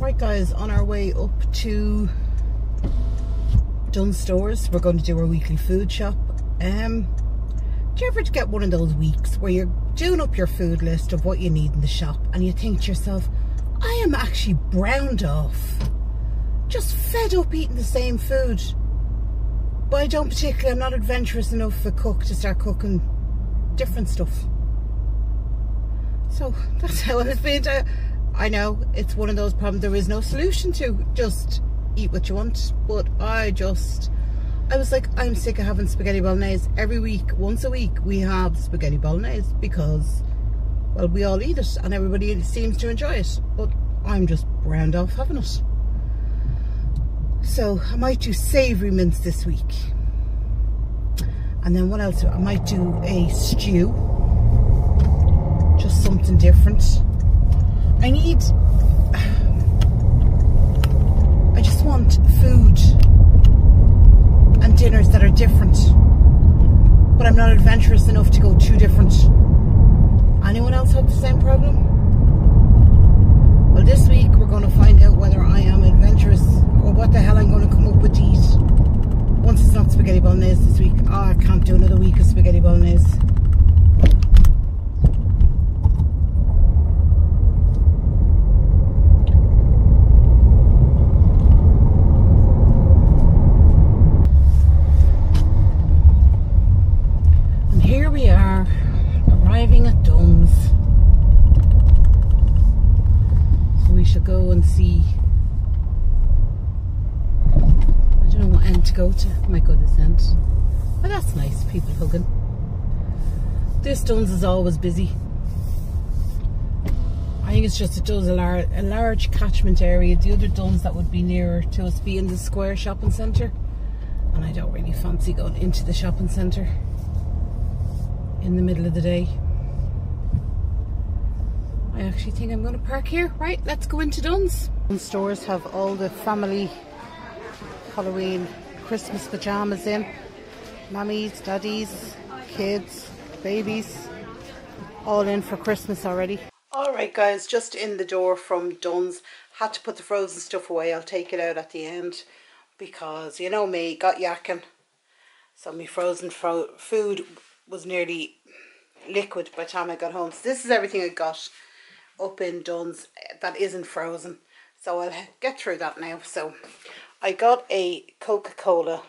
Right guys, on our way up to Dunnes Stores, we're going to do our weekly food shop. Um, do you ever get one of those weeks where you're doing up your food list of what you need in the shop and you think to yourself, I am actually browned off. Just fed up eating the same food. But I don't particularly, I'm not adventurous enough a cook to start cooking different stuff. So that's how I've been. I know it's one of those problems there is no solution to. Just eat what you want. But I just, I was like, I'm sick of having spaghetti bolognese every week. Once a week we have spaghetti bolognese because, well, we all eat it and everybody seems to enjoy it. But I'm just browned off having it. So I might do savoury mince this week. And then what else? I might do a stew. Just something different. I need... I just want food and dinners that are different. But I'm not adventurous enough to go too different. Anyone else have the same problem? Well, this week we're going to find out whether I am adventurous or what the hell I'm going to come up with to eat. Once it's not spaghetti bolognese this week. Oh, I can't do another week of spaghetti bolognese. And here we are, arriving at Dunnes. So we shall go and see To go to. I might go this end. But that's nice, people hugging. This Dunnes is always busy. I think it's just it does a, lar a large catchment area. The other Dunnes that would be nearer to us be in the Square Shopping Centre. And I don't really fancy going into the shopping centre in the middle of the day. I actually think I'm going to park here. Right, let's go into Dunnes. Stores have all the family Halloween Christmas pajamas in. Mummies, daddies, kids, babies, all in for Christmas already. Alright guys, just in the door from Dunnes. Had to put the frozen stuff away. I'll take it out at the end because you know me, got yakking. So my frozen fro food was nearly liquid by the time I got home. So this is everything I got up in Dunnes that isn't frozen. So I'll get through that now. So I got a Coca-Cola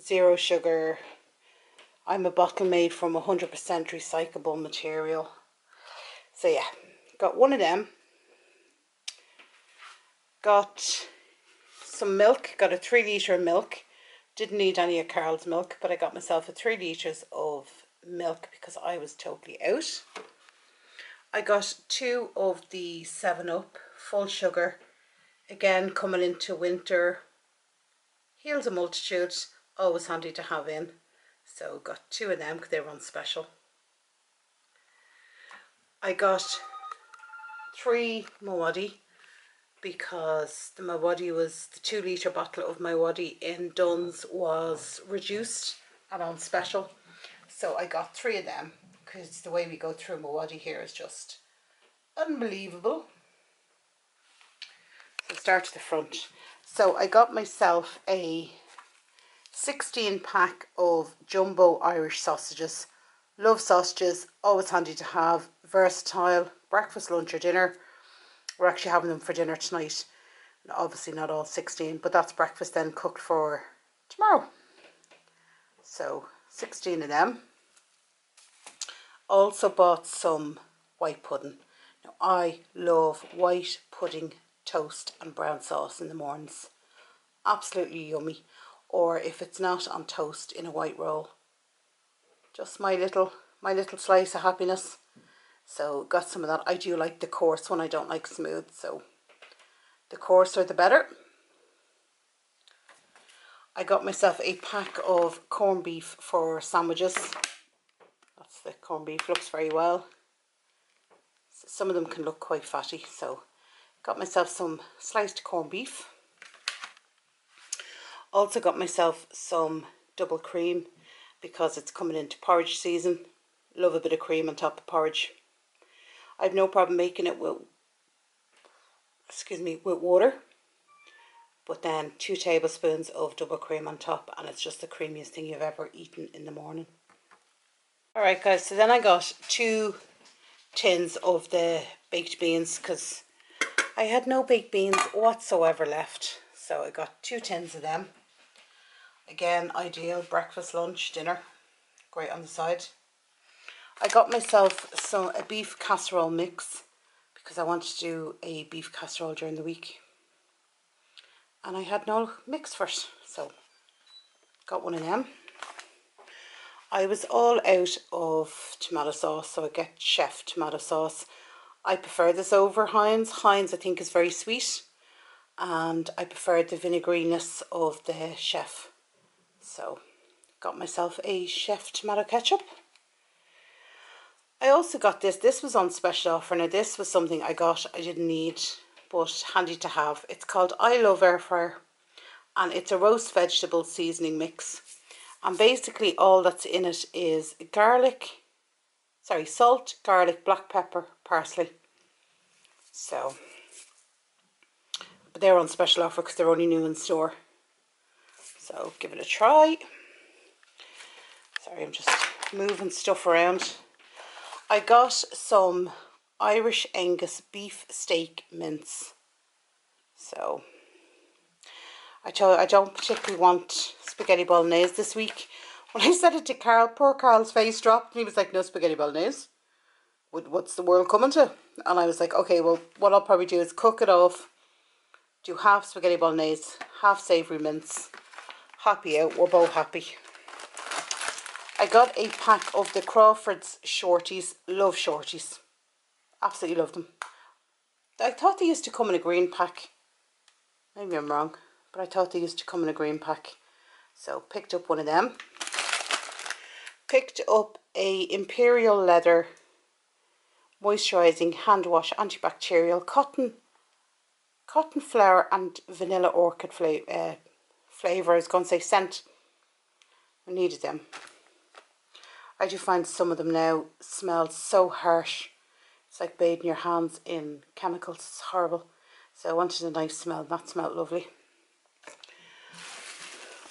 zero sugar. I'm a bottle made from 100% recyclable material. So yeah, got one of them. Got some milk, got a three litre of milk. Didn't need any of Carl's milk, but I got myself a three litres of milk because I was totally out. I got two of the 7-Up full sugar again coming into winter heals a multitude always handy to have in. So got two of them because they were on special. I got three MiWadi because the MiWadi was the two litre bottle of MiWadi in Dunnes was reduced and on special. So I got three of them because the way we go through MiWadi here is just unbelievable so start at the front. So I got myself a 16 pack of jumbo Irish sausages. Love sausages, always handy to have, versatile, breakfast, lunch or dinner. We're actually having them for dinner tonight. Obviously not all 16, but that's breakfast then cooked for tomorrow. So 16 of them. Also bought some white pudding. Now I love white pudding toast and brown sauce in the mornings. Absolutely yummy. Or if it's not on toast in a white roll. Just my little my little slice of happiness. So got some of that. I do like the coarse one. I don't like smooth. So the coarser the better. I got myself a pack of corned beef for sandwiches. That's the corned beef. Looks very well. Some of them can look quite fatty. So Got myself some sliced corned beef. Also got myself some double cream because it's coming into porridge season. Love a bit of cream on top of porridge. I have no problem making it with, excuse me, with water. But then two tablespoons of double cream on top and it's just the creamiest thing you've ever eaten in the morning. Alright guys, so then I got two tins of the baked beans because I had no baked beans whatsoever left. So I got two tins of them. Again, ideal breakfast, lunch, dinner. Great on the side. I got myself some a beef casserole mix because I wanted to do a beef casserole during the week. And I had no mix for it, so got one of them. I was all out of tomato sauce, so I get chef tomato sauce. I prefer this over Heinz. Heinz I think is very sweet and I prefer the vinegariness of the chef. So got myself a chef tomato ketchup. I also got this. This was on special offer. Now this was something I got I didn't need but handy to have. It's called I Love Air Fryer and it's a roast vegetable seasoning mix. And basically all that's in it is garlic, sorry, salt, garlic, black pepper, parsley. So, but they're on special offer because they're only new in store. So give it a try. Sorry, I'm just moving stuff around. I got some Irish Angus beef steak mince. So I I don't particularly want spaghetti bolognese this week. When I said it to Carl, poor Carl's face dropped and he was like, no spaghetti bolognese. What's the world coming to? And I was like, okay, well, what I'll probably do is cook it off, do half spaghetti bolognese, half savoury mince. Happy out, we're both happy. I got a pack of the Crawford's shorties. Love shorties. Absolutely love them. I thought they used to come in a green pack. Maybe I'm wrong. But I thought they used to come in a green pack. So picked up one of them. Picked up a Imperial Leather moisturising hand wash antibacterial cotton cotton flower and vanilla orchid flavor uh, flavor I was going to say scent I needed them I do find some of them now smell so harsh. It's like bathing your hands in chemicals. It's horrible. So I wanted a nice smell. That smelled lovely.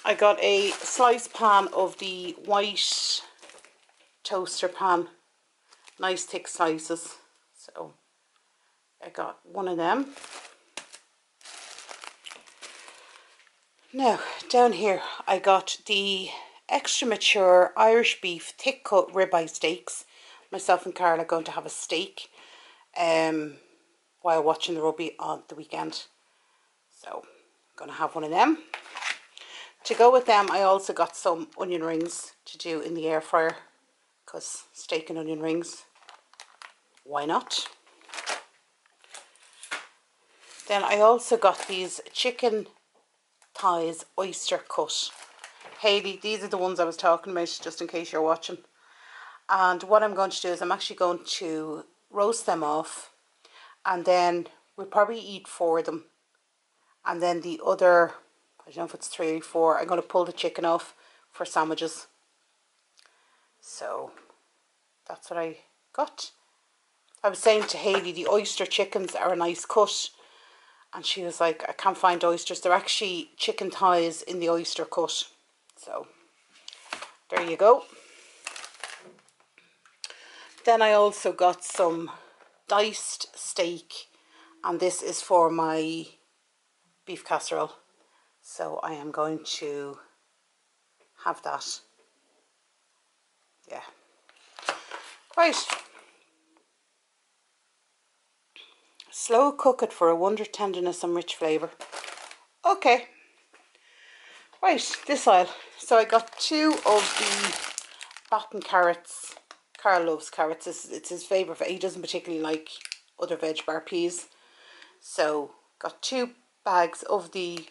I got a slice pan of the white toaster pan. Nice thick slices. So I got one of them. Now, down here I got the extra mature Irish beef thick cut ribeye steaks. Myself and Carl are going to have a steak um, while watching the rugby on the weekend. So I'm going to have one of them. To go with them I also got some onion rings to do in the air fryer because steak and onion rings, why not? Then I also got these chicken thighs oyster cut Haley, these are the ones I was talking about, just in case you're watching. And what I'm going to do is I'm actually going to roast them off. And then we'll probably eat four of them. And then the other, I don't know if it's three or four, I'm going to pull the chicken off for sandwiches. So, that's what I got. I was saying to Haley, the oyster chickens are a nice cut. And she was like, I can't find oysters. They're actually chicken thighs in the oyster cut. So there you go. Then I also got some diced steak and this is for my beef casserole. So I am going to have that. Yeah. Right. Slow cook it for a wonder tenderness and rich flavour. Okay. Right, this aisle. So I got two of the baton carrots. Carl loves carrots. It's, it's his favourite. He doesn't particularly like other veg bar peas. So got two bags of the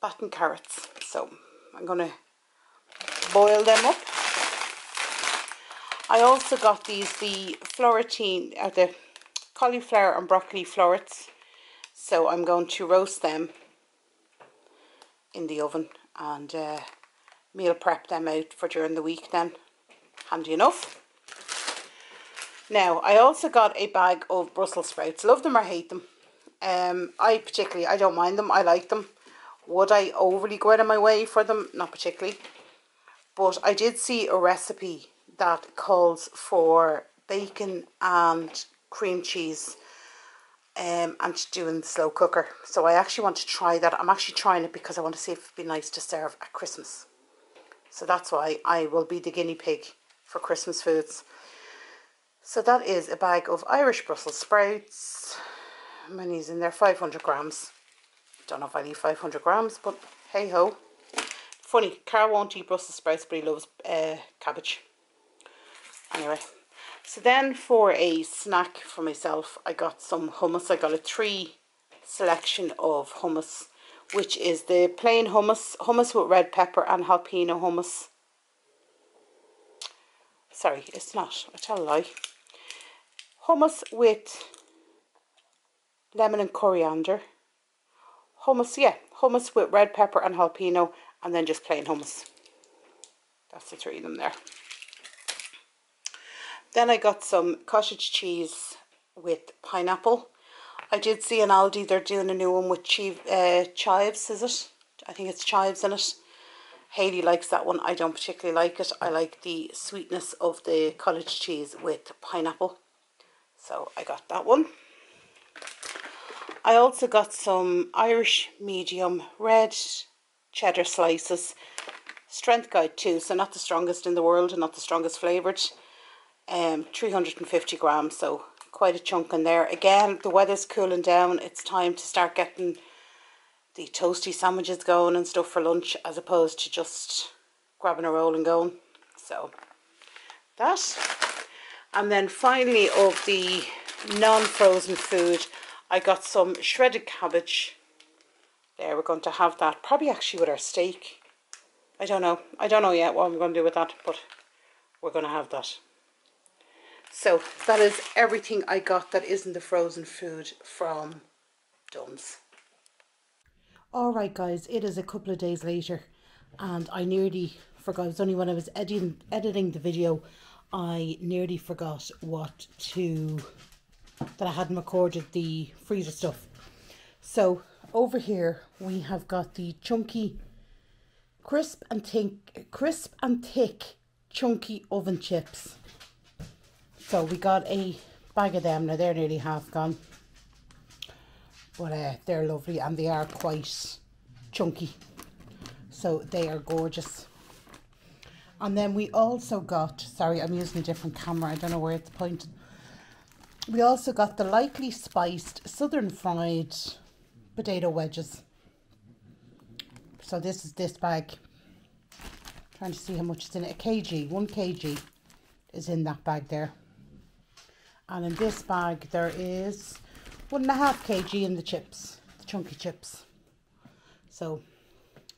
baton carrots. So I'm going to boil them up. I also got these, the florentine, uh, the cauliflower and broccoli florets. So I'm going to roast them in the oven and uh, meal prep them out for during the week then. Handy enough. Now, I also got a bag of Brussels sprouts. Love them or hate them. Um, I particularly, I don't mind them. I like them. Would I overly go out of my way for them? Not particularly. But I did see a recipe that calls for bacon and cream cheese um, and doing slow cooker. So I actually want to try that. I'm actually trying it because I want to see if it'd be nice to serve at Christmas. So that's why I will be the guinea pig for Christmas foods. So that is a bag of Irish Brussels sprouts. How many's in there? 500 grams. Don't know if I need 500 grams, but hey ho. Funny, Carl won't eat Brussels sprouts, but he loves uh, cabbage. Anyway, so then for a snack for myself, I got some hummus. I got a three selection of hummus, which is the plain hummus, hummus with red pepper and jalapeno hummus. Sorry, it's not. I tell a lie. Hummus with lemon and coriander. Hummus, yeah, hummus with red pepper and jalapeno, and then just plain hummus. That's the three of them there. Then I got some cottage cheese with pineapple. I did see in Aldi they're doing a new one with chive, uh, chives, is it? I think it's chives in it. Haley likes that one. I don't particularly like it. I like the sweetness of the cottage cheese with pineapple. So I got that one. I also got some Irish medium red cheddar slices. Strength guide too, so not the strongest in the world and not the strongest flavoured um, 350 grams, so quite a chunk in there. Again, the weather's cooling down. It's time to start getting the toasty sandwiches going and stuff for lunch as opposed to just grabbing a roll and going. So, that. And then finally of the non-frozen food, I got some shredded cabbage. There, we're going to have that. Probably actually with our steak. I don't know. I don't know yet what I'm going to do with that, but we're going to have that. So that is everything I got that isn't the frozen food from Dunnes. Alright guys, it is a couple of days later and I nearly forgot, it was only when I was editing, editing the video, I nearly forgot what to, that I hadn't recorded the freezer stuff. So over here we have got the chunky, crisp and thick, crisp and thick chunky oven chips. So we got a bag of them. Now they're nearly half gone. But uh, they're lovely and they are quite chunky. So they are gorgeous. And then we also got, sorry, I'm using a different camera. I don't know where it's pointed. We also got the lightly spiced southern fried potato wedges. So this is this bag. trying to see how much is in it. A kg, one kg is in that bag there and in this bag there is one and a half kg in the chips the chunky chips. So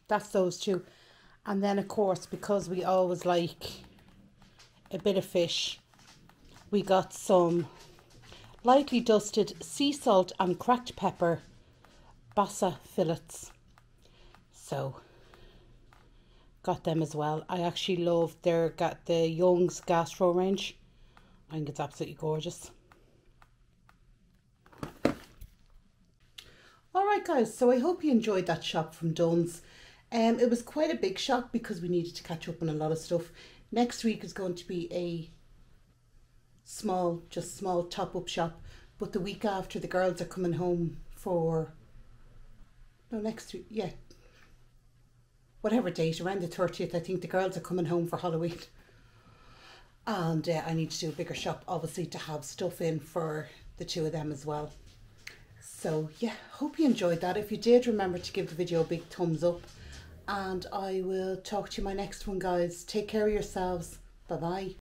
that's those two. And then of course because we always like a bit of fish we got some lightly dusted sea salt and cracked pepper basa fillets. So got them as well. I actually love their got the Young's Gastro range I think it's absolutely gorgeous. Alright guys, so I hope you enjoyed that shop from Dunnes. Um, it was quite a big shop because we needed to catch up on a lot of stuff. Next week is going to be a small, just small top-up shop. But the week after, the girls are coming home for... No, next week, yeah. Whatever date, around the 30th, I think the girls are coming home for Halloween and uh, I need to do a bigger shop obviously to have stuff in for the two of them as well. So yeah hope you enjoyed that. If you did remember to give the video a big thumbs up. And I will talk to you my next one guys. Take care of yourselves. Bye bye